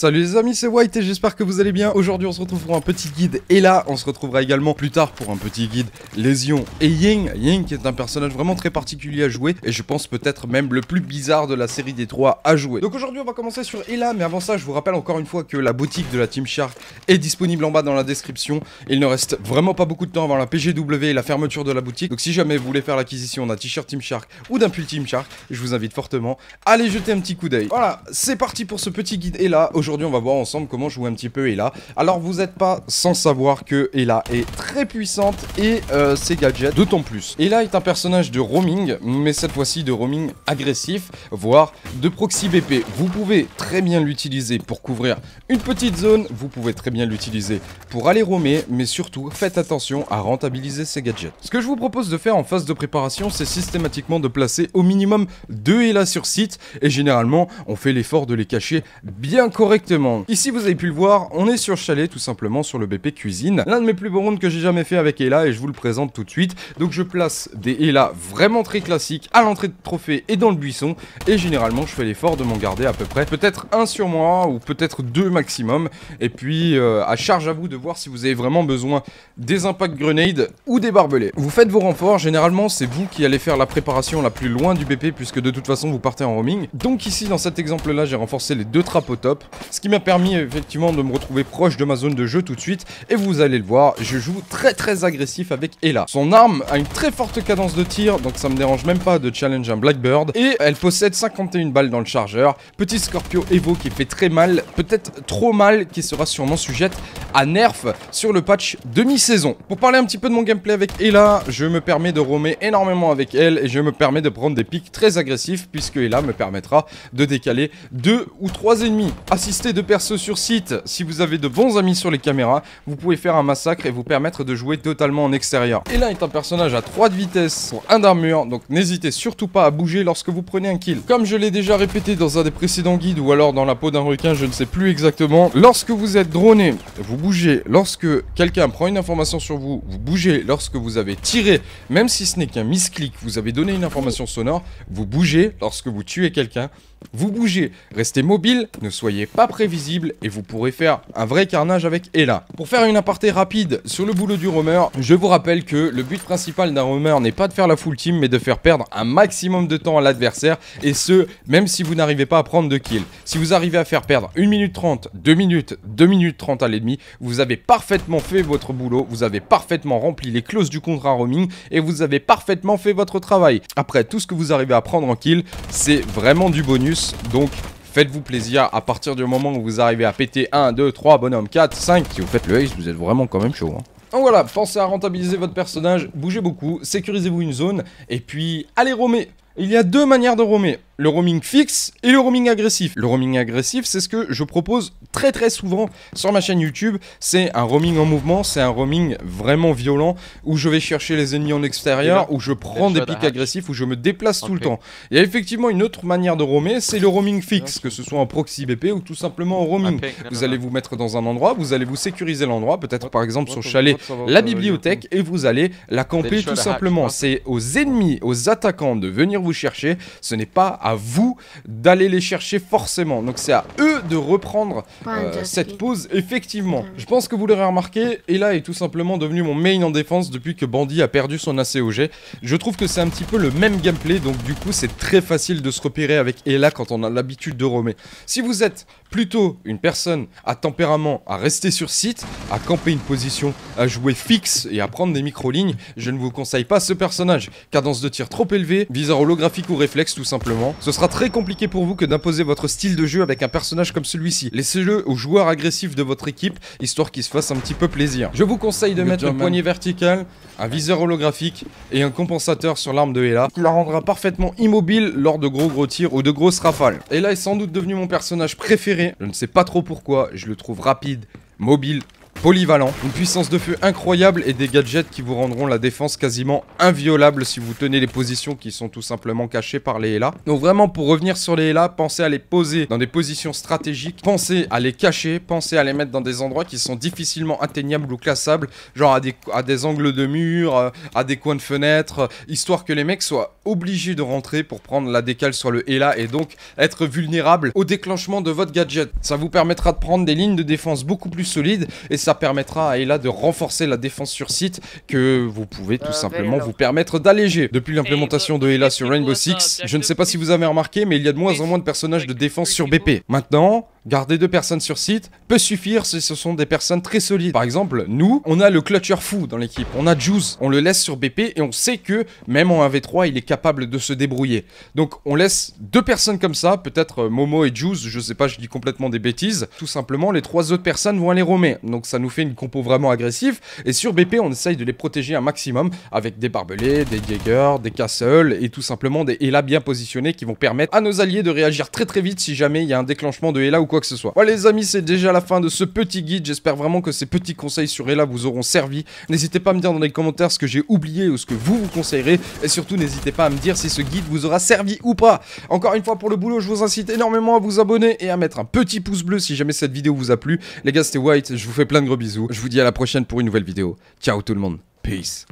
Salut les amis, c'est White et j'espère que vous allez bien. Aujourd'hui, on se retrouve pour un petit guide. Et là, on se retrouvera également plus tard pour un petit guide Lésion et Ying. Ying qui est un personnage vraiment très particulier à jouer et je pense peut-être même le plus bizarre de la série des trois à jouer. Donc aujourd'hui, on va commencer sur Ella, mais avant ça, je vous rappelle encore une fois que la boutique de la Team Shark est disponible en bas dans la description. Il ne reste vraiment pas beaucoup de temps avant la PGW et la fermeture de la boutique. Donc si jamais vous voulez faire l'acquisition d'un t-shirt Team Shark ou d'un pull Team Shark, je vous invite fortement à aller jeter un petit coup d'œil. Voilà, c'est parti pour ce petit guide Ella. Aujourd'hui, on va voir ensemble comment jouer un petit peu Ella. Alors, vous n'êtes pas sans savoir que Ella est très puissante et euh, ses gadgets d'autant plus. Ella est un personnage de roaming, mais cette fois-ci de roaming agressif, voire de proxy BP. Vous pouvez très bien l'utiliser pour couvrir une petite zone, vous pouvez très bien l'utiliser pour aller roamer, mais surtout, faites attention à rentabiliser ses gadgets. Ce que je vous propose de faire en phase de préparation, c'est systématiquement de placer au minimum deux Ella sur site, et généralement, on fait l'effort de les cacher bien correctement. Ici, vous avez pu le voir, on est sur chalet, tout simplement, sur le BP cuisine. L'un de mes plus beaux rounds que j'ai jamais fait avec Ella, et je vous le présente tout de suite. Donc, je place des Ella vraiment très classiques à l'entrée de trophée et dans le buisson, et généralement, je fais l'effort de m'en garder à peu près peut-être un sur moi, ou peut-être deux maximum. Et puis, euh, à charge à vous de voir si vous avez vraiment besoin des impact grenades ou des barbelés. Vous faites vos renforts, généralement, c'est vous qui allez faire la préparation la plus loin du BP, puisque de toute façon, vous partez en roaming. Donc ici, dans cet exemple-là, j'ai renforcé les deux trappes au top, ce qui m'a permis effectivement de me retrouver proche de ma zone de jeu tout de suite. Et vous allez le voir, je joue très très agressif avec Ella. Son arme a une très forte cadence de tir, donc ça me dérange même pas de challenge un Blackbird. Et elle possède 51 balles dans le chargeur. Petit Scorpio Evo qui fait très mal, peut-être trop mal, qui sera sûrement sujette à nerf sur le patch demi-saison. Pour parler un petit peu de mon gameplay avec Ella, je me permets de roamer énormément avec elle et je me permets de prendre des pics très agressifs puisque Ella me permettra de décaler deux ou trois ennemis. Assister de perso sur site, si vous avez de bons amis sur les caméras, vous pouvez faire un massacre et vous permettre de jouer totalement en extérieur. Ella est un personnage à 3 de vitesse pour 1 d'armure, donc n'hésitez surtout pas à bouger lorsque vous prenez un kill. Comme je l'ai déjà répété dans un des précédents guides ou alors dans la peau d'un requin, je ne sais plus exactement, lorsque vous êtes droné, vous bougez. Lorsque quelqu'un prend une information sur vous, vous bougez. Lorsque vous avez tiré, même si ce n'est qu'un misclick, vous avez donné une information sonore, vous bougez. Lorsque vous tuez quelqu'un, vous bougez, restez mobile, ne soyez pas prévisible et vous pourrez faire un vrai carnage avec Ella. Pour faire une aparté rapide sur le boulot du roamer, je vous rappelle que le but principal d'un roamer n'est pas de faire la full team mais de faire perdre un maximum de temps à l'adversaire et ce, même si vous n'arrivez pas à prendre de kills. Si vous arrivez à faire perdre 1 minute 30, 2 minutes, 2 minutes 30 à l'ennemi, vous avez parfaitement fait votre boulot, vous avez parfaitement rempli les clauses du contrat roaming et vous avez parfaitement fait votre travail. Après, tout ce que vous arrivez à prendre en kill, c'est vraiment du bonus donc faites-vous plaisir à partir du moment où vous arrivez à péter 1, 2, 3, bonhomme, 4, 5. Si vous faites le ace, vous êtes vraiment quand même chaud. Hein. Donc voilà, pensez à rentabiliser votre personnage, bougez beaucoup, sécurisez-vous une zone, et puis allez roamer. Il y a deux manières de roamer le roaming fixe et le roaming agressif. Le roaming agressif, c'est ce que je propose très très souvent sur ma chaîne YouTube. C'est un roaming en mouvement, c'est un roaming vraiment violent où je vais chercher les ennemis en extérieur, où je prends des pics agressifs, où je me déplace tout le temps. Il y a effectivement une autre manière de roamer, c'est le roaming fixe, que ce soit en proxy BP ou tout simplement en roaming. Vous allez vous mettre dans un endroit, vous allez vous sécuriser l'endroit, peut-être par exemple sur chalet, la bibliothèque, et vous allez la camper tout simplement. C'est aux ennemis, aux attaquants de venir vous chercher, ce n'est pas à vous d'aller les chercher forcément. Donc c'est à eux de reprendre euh, cette pause, effectivement. Je pense que vous l'aurez remarqué, Ella est tout simplement devenu mon main en défense depuis que Bandit a perdu son ACOG. Je trouve que c'est un petit peu le même gameplay, donc du coup c'est très facile de se repérer avec Ella quand on a l'habitude de roamer. Si vous êtes plutôt une personne à tempérament à rester sur site, à camper une position, à jouer fixe et à prendre des micro-lignes, je ne vous conseille pas ce personnage. Cadence de tir trop élevée, viseur holographique ou réflexe tout simplement. Ce sera très compliqué pour vous que d'imposer votre style de jeu avec un personnage comme celui-ci. Laissez-le aux joueurs agressifs de votre équipe, histoire qu'il se fasse un petit peu plaisir. Je vous conseille de mettre une poignée verticale, un viseur holographique et un compensateur sur l'arme de Ella, qui la rendra parfaitement immobile lors de gros gros tirs ou de grosses rafales. Ella est sans doute devenu mon personnage préféré, je ne sais pas trop pourquoi, je le trouve rapide, mobile, polyvalent, une puissance de feu incroyable et des gadgets qui vous rendront la défense quasiment inviolable si vous tenez les positions qui sont tout simplement cachées par les Hela. Donc vraiment pour revenir sur les Hela, pensez à les poser dans des positions stratégiques, pensez à les cacher, pensez à les mettre dans des endroits qui sont difficilement atteignables ou classables, genre à des, à des angles de mur, euh, à des coins de fenêtre, histoire que les mecs soient obligés de rentrer pour prendre la décale sur le Hela et donc être vulnérables au déclenchement de votre gadget. Ça vous permettra de prendre des lignes de défense beaucoup plus solides et ça permettra à Hela de renforcer la défense sur site que vous pouvez tout simplement vous permettre d'alléger. Depuis l'implémentation de Hela sur Rainbow Six, je ne sais pas si vous avez remarqué mais il y a de moins en moins de personnages de défense sur BP. Maintenant, Garder deux personnes sur site peut suffire si ce sont des personnes très solides. Par exemple, nous, on a le clutcher fou dans l'équipe. On a Juice. On le laisse sur BP et on sait que même en 1v3, il est capable de se débrouiller. Donc on laisse deux personnes comme ça, peut-être euh, Momo et Juice, je sais pas, je dis complètement des bêtises. Tout simplement, les trois autres personnes vont aller roamer. Donc ça nous fait une compo vraiment agressive. Et sur BP, on essaye de les protéger un maximum avec des barbelés, des Jaeger, des Castle et tout simplement des Hela bien positionnés qui vont permettre à nos alliés de réagir très très vite si jamais il y a un déclenchement de Hela ou quoi que ce soit. Voilà les amis, c'est déjà la fin de ce petit guide. J'espère vraiment que ces petits conseils sur Ella vous auront servi. N'hésitez pas à me dire dans les commentaires ce que j'ai oublié ou ce que vous vous conseillerez. Et surtout, n'hésitez pas à me dire si ce guide vous aura servi ou pas. Encore une fois, pour le boulot, je vous incite énormément à vous abonner et à mettre un petit pouce bleu si jamais cette vidéo vous a plu. Les gars, c'était White, je vous fais plein de gros bisous. Je vous dis à la prochaine pour une nouvelle vidéo. Ciao tout le monde. Peace.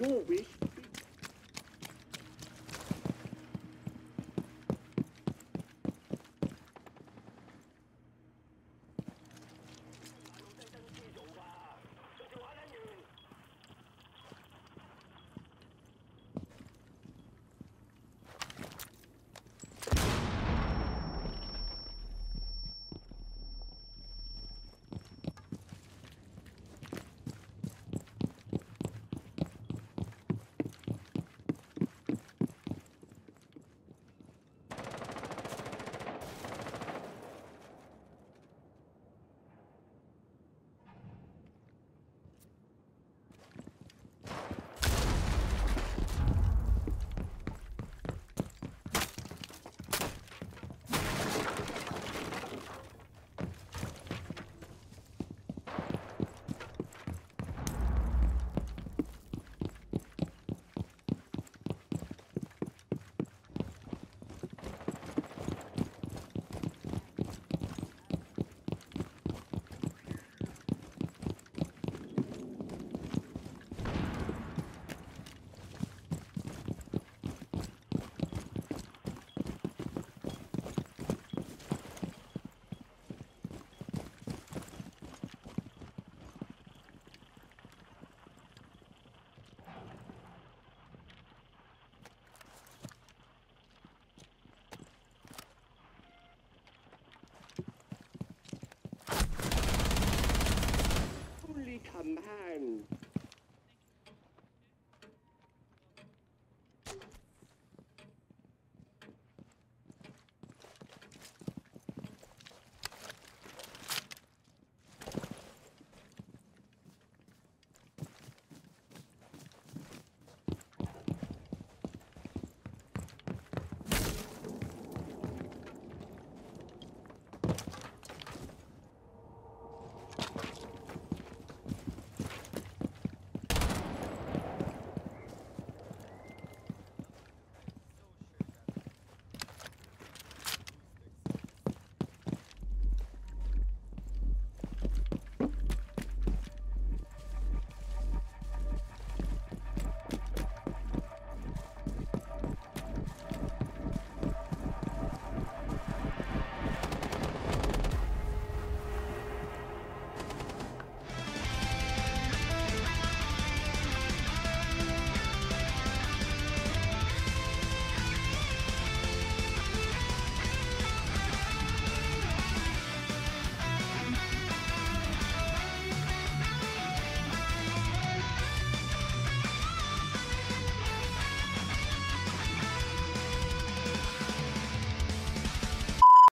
Your wish